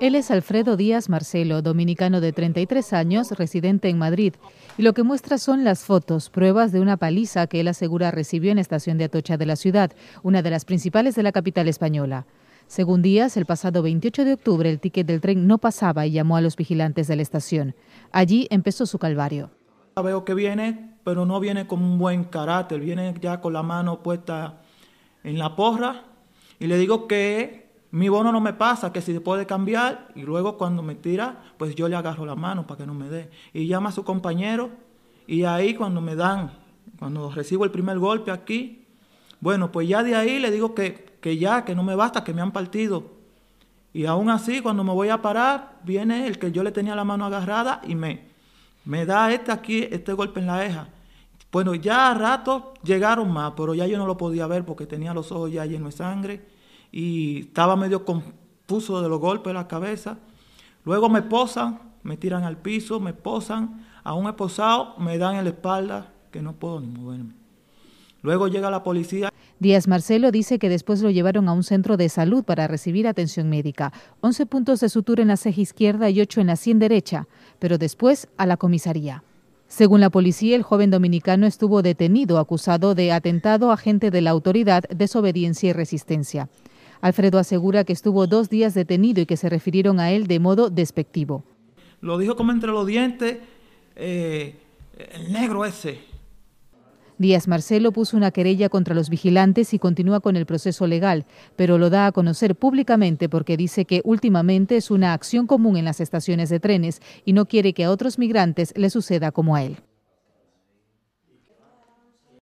Él es Alfredo Díaz Marcelo, dominicano de 33 años, residente en Madrid, y lo que muestra son las fotos, pruebas de una paliza que él asegura recibió en la estación de Atocha de la ciudad, una de las principales de la capital española. Según Díaz, el pasado 28 de octubre el ticket del tren no pasaba y llamó a los vigilantes de la estación. Allí empezó su calvario. Veo que viene, pero no viene con un buen carácter, viene ya con la mano puesta en la porra y le digo que mi bono no me pasa, que si se puede cambiar y luego cuando me tira, pues yo le agarro la mano para que no me dé. Y llama a su compañero y ahí cuando me dan, cuando recibo el primer golpe aquí, bueno, pues ya de ahí le digo que, que ya, que no me basta, que me han partido. Y aún así, cuando me voy a parar, viene el que yo le tenía la mano agarrada y me, me da este aquí, este golpe en la eja. Bueno, ya a rato llegaron más, pero ya yo no lo podía ver porque tenía los ojos ya llenos de sangre y estaba medio confuso de los golpes de la cabeza. Luego me posan, me tiran al piso, me posan, aún esposado, me dan en la espalda que no puedo ni moverme. Luego llega la policía. Díaz Marcelo dice que después lo llevaron a un centro de salud para recibir atención médica. 11 puntos de sutura en la ceja izquierda y 8 en la sien derecha, pero después a la comisaría. Según la policía, el joven dominicano estuvo detenido acusado de atentado a agente de la autoridad, desobediencia y resistencia. Alfredo asegura que estuvo dos días detenido y que se refirieron a él de modo despectivo. Lo dijo como entre los dientes, eh, el negro ese. Díaz Marcelo puso una querella contra los vigilantes y continúa con el proceso legal, pero lo da a conocer públicamente porque dice que últimamente es una acción común en las estaciones de trenes y no quiere que a otros migrantes le suceda como a él.